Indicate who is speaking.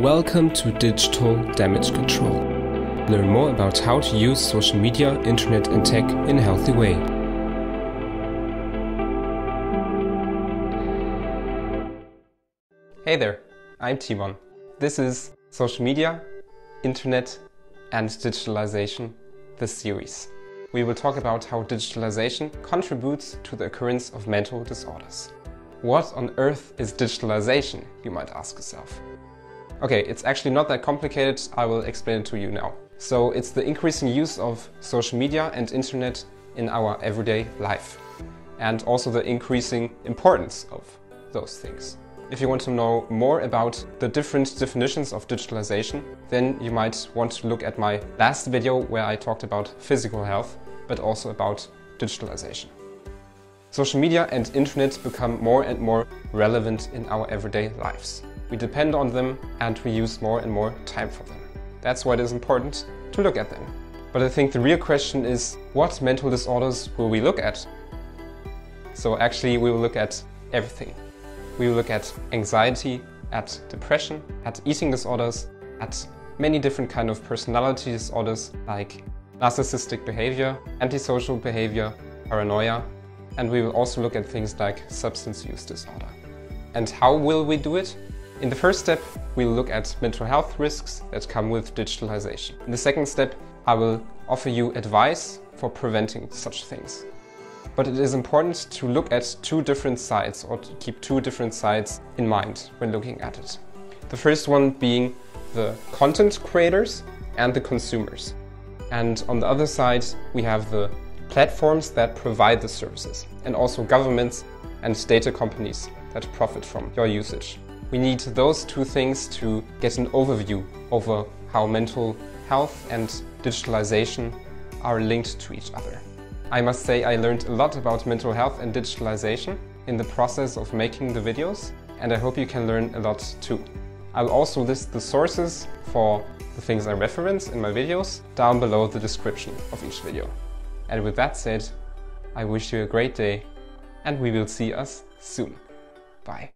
Speaker 1: Welcome to Digital Damage Control. Learn more about how to use social media, internet and tech in a healthy way.
Speaker 2: Hey there, I'm Timon. This is Social Media, Internet and Digitalization, the series. We will talk about how digitalization contributes to the occurrence of mental disorders. What on earth is digitalization, you might ask yourself. Okay, it's actually not that complicated, I will explain it to you now. So it's the increasing use of social media and internet in our everyday life and also the increasing importance of those things. If you want to know more about the different definitions of digitalization, then you might want to look at my last video where I talked about physical health, but also about digitalization. Social media and internet become more and more relevant in our everyday lives. We depend on them and we use more and more time for them. That's why it is important to look at them. But I think the real question is, what mental disorders will we look at? So actually we will look at everything. We will look at anxiety, at depression, at eating disorders, at many different kind of personality disorders like narcissistic behavior, antisocial behavior, paranoia, and we will also look at things like substance use disorder. And how will we do it? In the first step, we'll look at mental health risks that come with digitalization. In the second step, I will offer you advice for preventing such things. But it is important to look at two different sides or to keep two different sides in mind when looking at it. The first one being the content creators and the consumers. And on the other side, we have the platforms that provide the services, and also governments and data companies that profit from your usage. We need those two things to get an overview over how mental health and digitalization are linked to each other. I must say I learned a lot about mental health and digitalization in the process of making the videos and I hope you can learn a lot too. I'll also list the sources for the things I reference in my videos down below the description of each video. And with that said, I wish you a great day and we will see us soon. Bye.